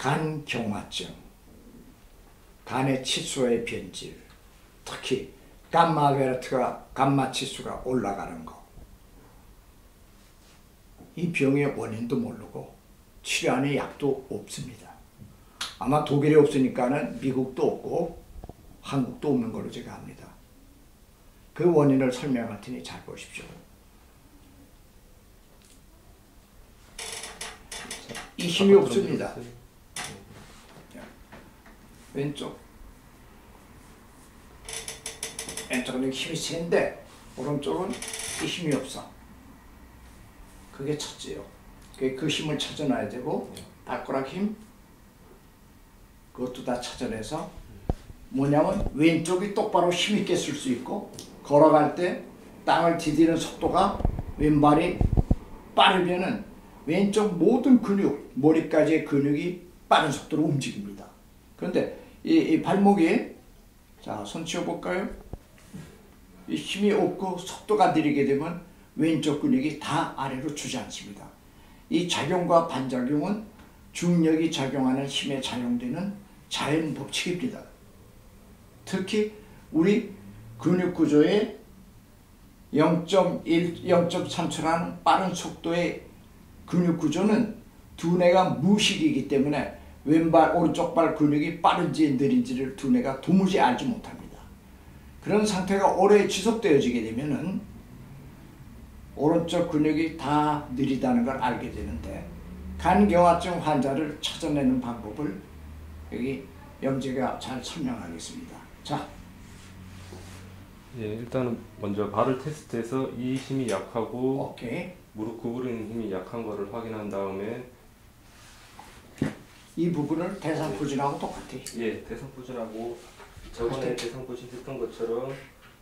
간 경화증, 간의 치수의 변질, 특히 감마베르트가 감마 치수가 올라가는 거. 이 병의 원인도 모르고 치료하는 약도 없습니다. 아마 독일에 없으니까는 미국도 없고 한국도 없는 걸로 제가 압니다. 그 원인을 설명할 테니 잘 보십시오. 이 힘이 없습니다. 왼쪽. 왼쪽은 힘이 센데 오른쪽은 이 힘이 없어. 그게 첫째요. 그 힘을 찾아놔야 되고 발가락 힘 그것도 다 찾아내서 뭐냐면 왼쪽이 똑바로 힘있게 쓸 수 있고 걸어갈 때 땅을 디디는 속도가 왼발이 빠르면은 왼쪽 모든 근육, 머리까지의 근육이 빠른 속도로 움직입니다. 그런데 이, 이 발목이 자, 손 치워 볼까요? 이 힘이 없고 속도가 느리게 되면 왼쪽 근육이 다 아래로 주저앉습니다. 이 작용과 반작용은 중력이 작용하는 힘에 작용되는 자연 법칙입니다. 특히 우리 근육 구조의 0.1, 0.3초라는 빠른 속도의 근육 구조는 두뇌가 무식이기 때문에 왼발, 오른쪽 발 근육이 빠른지 느린지를 두뇌가 도무지 알지 못합니다. 그런 상태가 오래 지속되어지게 되면은 오른쪽 근육이 다 느리다는 걸 알게 되는데 간경화증 환자를 찾아내는 방법을 여기 영재가 잘 설명하겠습니다. 자. 예, 일단은 먼저 발을 테스트해서 이 힘이 약하고 오케이. 무릎 구부리는 힘이 약한 거를 확인한 다음에 이 부분을 대상포진하고 똑같아. 예, 대상포진하고 저번에 대상포진 했던 것처럼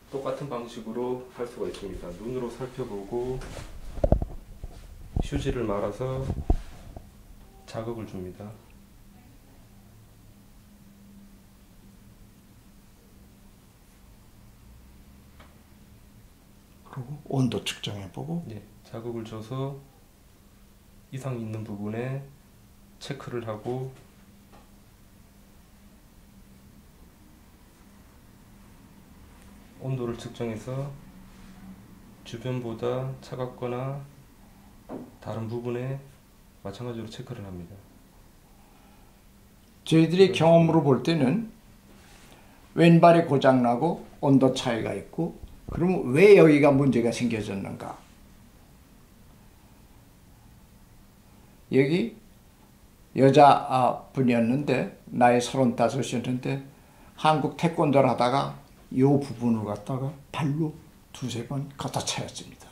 똑같은 방식으로 할 수가 있습니다. 눈으로 살펴보고 휴지를 말아서 자극을 줍니다. 그리고 온도 측정해보고 예, 자극을 줘서 이상 있는 부분에 체크를 하고 온도를 측정해서 주변보다 차갑거나 다른 부분에 마찬가지로 체크를 합니다. 저희들이 경험으로 볼 때는 왼발이 고장나고 온도 차이가 있고 그러면 왜 여기가 문제가 생겨졌는가? 여기 여자분이었는데 나이 서른다섯이었는데 한국 태권도를 하다가 이 부분을 갖다가 발로 두세 번 갖다 차였습니다.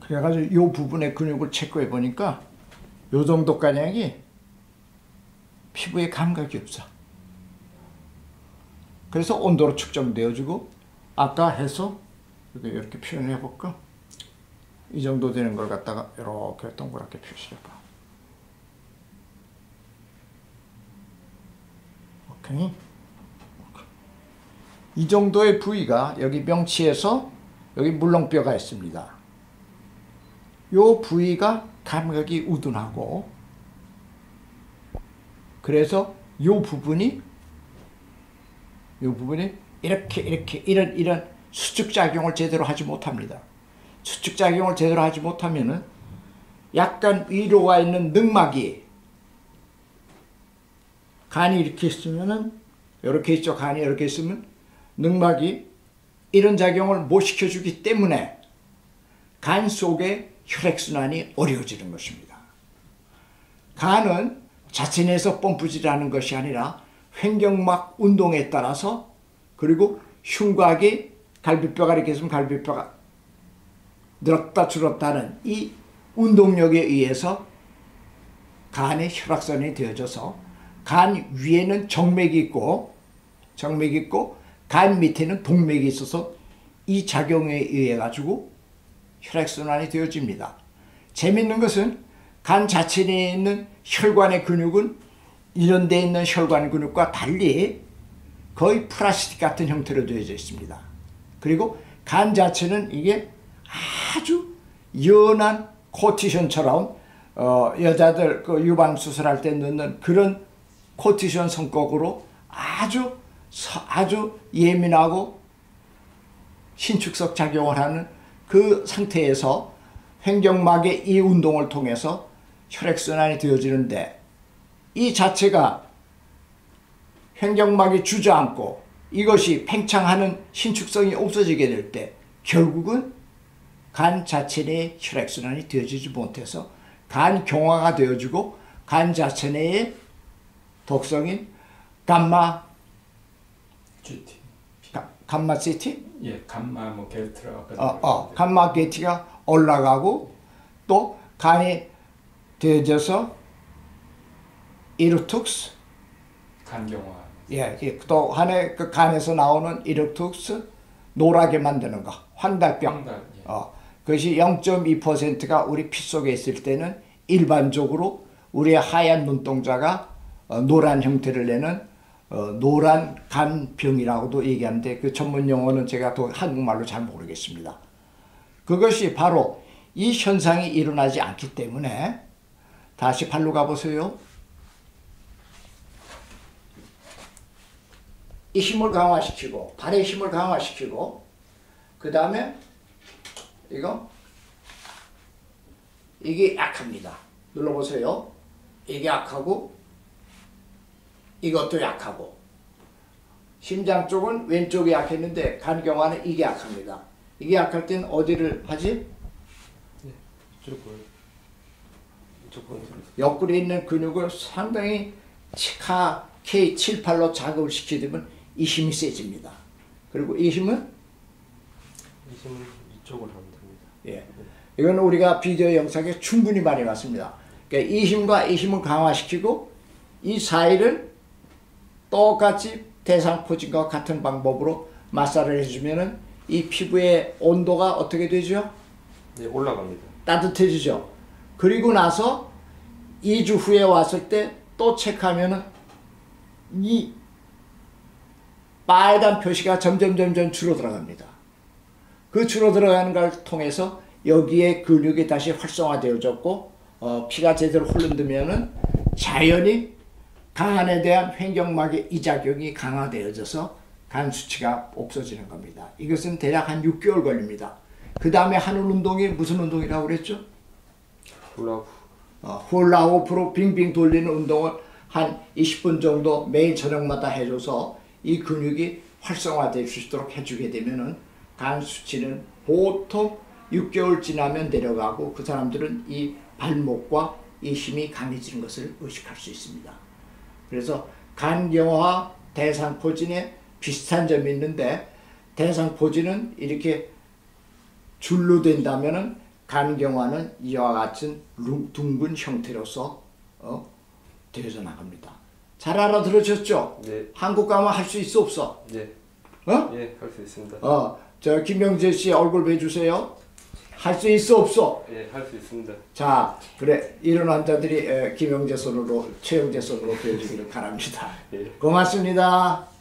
그래가지고 이 부분의 근육을 체크해 보니까 요 정도 가량이 피부에 감각이 없어. 그래서 온도로 측정되어지고 아까 해서 이렇게 표현해 볼까? 이 정도 되는 걸 갖다가 이렇게 동그랗게 표시해 봐. 오케이. 이 정도의 부위가 여기 명치에서 여기 물렁뼈가 있습니다. 요 부위가 감각이 우둔하고 그래서 요 부분이 요 부분이 이렇게 이렇게 이런 이런 수축 작용을 제대로 하지 못합니다. 수축 작용을 제대로 하지 못하면은 약간 위로 가 있는 능막이 간이 이렇게 있으면은 이렇게 있죠. 간이 이렇게 있으면 능막이 이런 작용을 못 시켜주기 때문에 간 속에 혈액순환이 어려워지는 것입니다. 간은 자체 내에서 펌프질하는 것이 아니라 횡격막 운동에 따라서 그리고 흉곽이 갈비뼈가 이렇게 있으면 갈비뼈가 늘었다 줄었다 하는 이 운동력에 의해서 간의 혈액선이 되어져서 간 위에는 정맥이 있고 정맥이 있고 간 밑에는 동맥이 있어서 이 작용에 의해 가지고 혈액순환이 되어집니다. 재밌는 것은 간 자체에 있는 혈관의 근육은 이런 데 있는 혈관 근육과 달리 거의 플라스틱 같은 형태로 되어져 있습니다. 그리고 간 자체는 이게 아주 연한 코티션처럼 어, 여자들 그 유방 수술할 때 넣는 그런 코티션 성격으로 아주 서- 아주 예민하고 신축성 작용을 하는 그 상태에서 횡격막의 이 운동을 통해서 혈액순환이 되어지는데 이 자체가 횡격막이 주저앉고 이것이 팽창하는 신축성이 없어지게 될 때 결국은 간 자체 내에 혈액순환이 되어지지 못해서 간 경화가 되어지고 간 자체 내의 독성인 감마 GT. 가- 감마 시티 예, 감마 뭐 아까 어, 어, 감마 게티가 올라가고 또 간이 되어져서 이루툭스 간경화. 예, 예, 또 한해 그 간에서 나오는 이루툭스 노랗게 만드는 거 황달병 황달. 예. 어, 그것이 0.2%가 우리 피 속에 있을 때는 일반적으로 우리의 하얀 눈동자가 어, 노란 형태를 내는 어, 노란 간병이라고도 얘기하는데 그 전문 용어는 제가 또 한국말로 잘 모르겠습니다. 그것이 바로 이 현상이 일어나지 않기 때문에 다시 발로 가보세요. 이 힘을 강화시키고 발의 힘을 강화시키고 그 다음에 이거 이게 약합니다. 눌러보세요. 이게 약하고 이것도 약하고 심장 쪽은 왼쪽이 약했는데 간경화는 이게 약합니다. 이게 약할 땐 어디를 하지? 분 옆구리에 있는 근육을 상당히 카 K78로 자극을 시키게 되면 이 힘이 세집니다. 그리고 이 힘은 이 힘은 이쪽으로 하면 됩니다. 예. 이건 우리가 비디오 영상에 충분히 많이 봤습니다. 그러니까 이 힘과 이 힘을 강화시키고 이 사이를 똑같이 대상포진과 같은 방법으로 마사를 해주면은 이 피부의 온도가 어떻게 되죠? 네, 올라갑니다. 따뜻해지죠. 그리고 나서 2주 후에 왔을 때 또 체크하면은 이 빨간 표시가 점점 점점 줄어 들어갑니다. 그 줄어 들어가는 걸 통해서 여기에 근육이 다시 활성화되어졌고 어, 피가 제대로 흐른다면은 자연히 간에 대한 횡격막의 이작용이 강화되어져서 간 수치가 없어지는 겁니다. 이것은 대략 한 6개월 걸립니다. 그 다음에 하는 운동이 무슨 운동이라고 그랬죠? 올라오고 어, 훌라후프로 빙빙 돌리는 운동을 한 20분 정도 매일 저녁마다 해줘서 이 근육이 활성화될 수 있도록 해주게 되면은 간 수치는 보통 6개월 지나면 내려가고 그 사람들은 이 발목과 이 힘이 강해지는 것을 의식할 수 있습니다. 그래서 간경화 대상포진에 비슷한 점이 있는데 대상포진은 이렇게 줄로 된다면은 간경화는 이와 같은 루- 둥근 형태로서 어, 되어져 나갑니다. 잘 알아들으셨죠? 네, 한국 가면 할 수 있어 없어? 네, 어? 예, 할 수 있습니다. 어, 저 김명재 씨 얼굴 배주세요. 할 수 있어 없어? 예, 할 수 있습니다. 자, 그래 이런 환자들이 에, 김영재 손으로 최영재 손으로 배워주기를 바랍니다. 예. 고맙습니다.